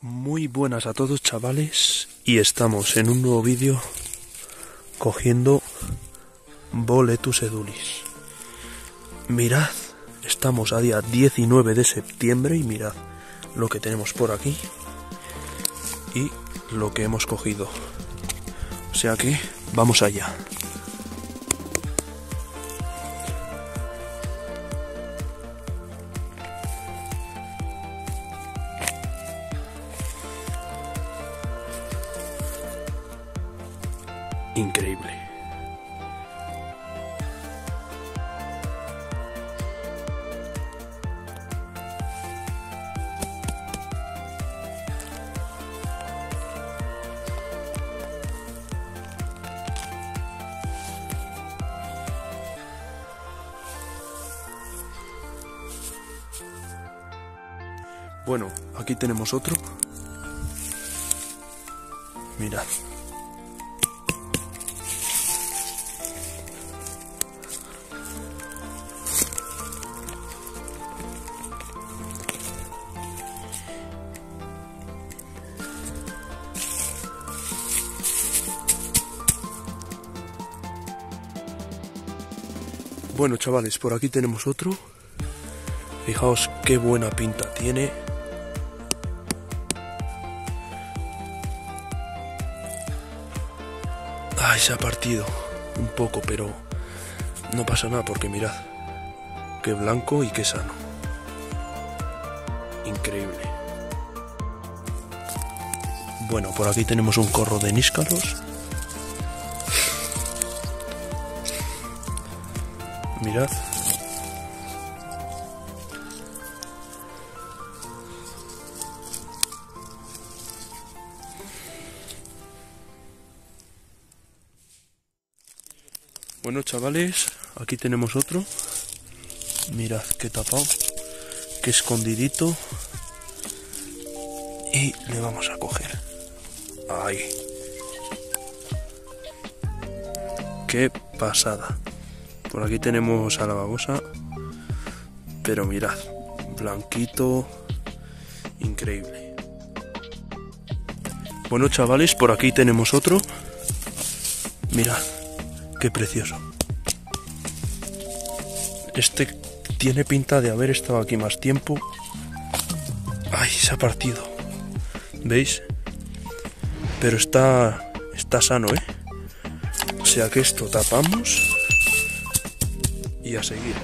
buenas a todos chavales y estamos en un nuevo vídeo cogiendo Boletus edulis. Mirad, estamos a día 19 de septiembre y mirad lo que tenemos por aquí y lo que hemos cogido. O sea que vamos allá. Bueno, aquí tenemos otro. Mirad. Bueno, chavales, por aquí tenemos otro. Fijaos qué buena pinta tiene. Ay, se ha partido un poco, pero no pasa nada porque mirad, qué blanco y qué sano. Increíble. Bueno, por aquí tenemos un corro de níscalos. Mirad. Bueno, chavales, aquí tenemos otro. Mirad qué tapado, qué escondidito. Y le vamos a coger. Ahí. Qué pasada. Por aquí tenemos a la babosa. Pero mirad, blanquito, increíble. Bueno, chavales, por aquí tenemos otro. Mirad, qué precioso. Este tiene pinta de haber estado aquí más tiempo. Ay, se ha partido. ¿Veis? Pero está está sano, ¿eh? O sea que esto tapamos y a seguir.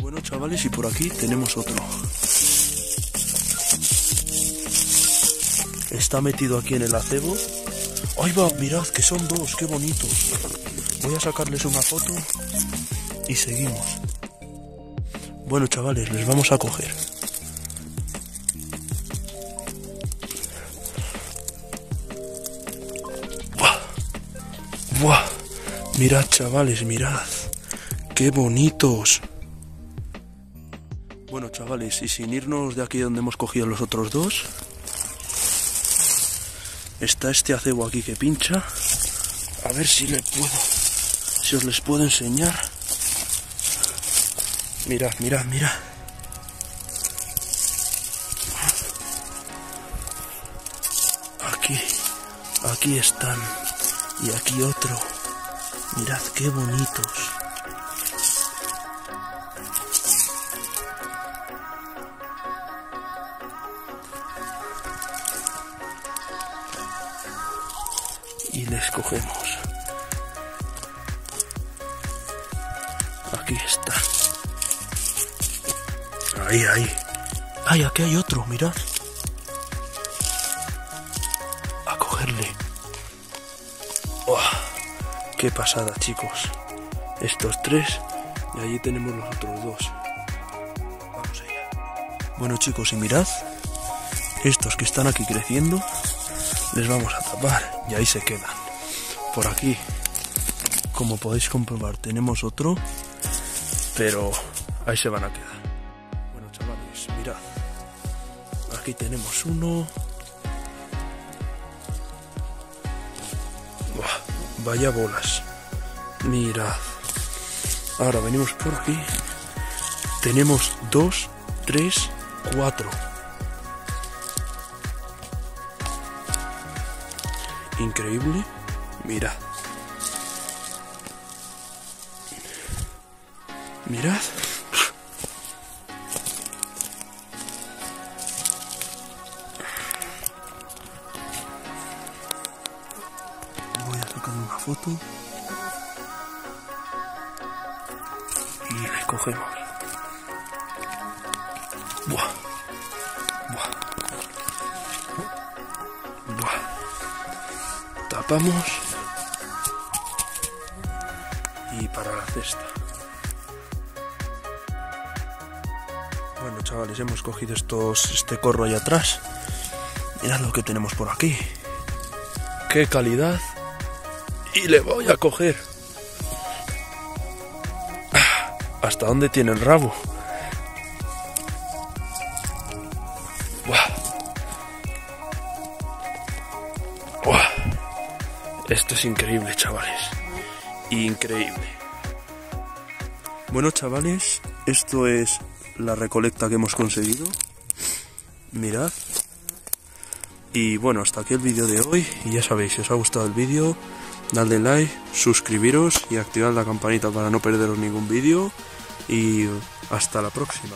Bueno, chavales, y por aquí tenemos otro. Está metido aquí en el acebo. ¡Ahí va! Mirad que son dos, qué bonitos. Voy a sacarles una foto y seguimos. Bueno, chavales, les vamos a coger. ¡Buah! ¡Buah! Mirad, chavales, mirad. ¡Qué bonitos! Bueno, chavales, y sin irnos de aquí donde hemos cogido los otros dos, está este acebo aquí que pincha. A ver si le puedo, si os les puedo enseñar. Mirad, mirad, mirad. Aquí, aquí están. Y aquí otro. Mirad qué bonitos. Y les cogemos. Aquí está. Ahí, ahí. Ay, aquí hay otro, mirad. A cogerle. ¡Qué pasada, chicos! Estos tres y allí tenemos los otros dos. Vamos allá. Bueno, chicos, y mirad. Estos que están aquí creciendo les vamos a tapar y ahí se quedan. Por aquí, como podéis comprobar, tenemos otro, pero ahí se van a quedar. Bueno, chavales, mirad. Aquí tenemos uno. Vaya bolas. Mirad. Ahora venimos por aquí. Tenemos dos, tres, cuatro. Increíble. Mirad. Mirad. Voy a sacar una foto. Y le cogemos. Buah. Buah. Tapamos. Y para la cesta. Bueno, chavales, hemos cogido estos, este corro ahí atrás. Mirad lo que tenemos por aquí. ¡Qué calidad! Y le voy a coger. ¿Hasta dónde tiene el rabo? Esto es increíble, chavales. Increíble. Bueno, chavales, esto es la recolecta que hemos conseguido. Mirad. Y bueno, hasta aquí el vídeo de hoy. Y ya sabéis, si os ha gustado el vídeo, dadle like, suscribiros y activad la campanita para no perderos ningún vídeo. Y hasta la próxima.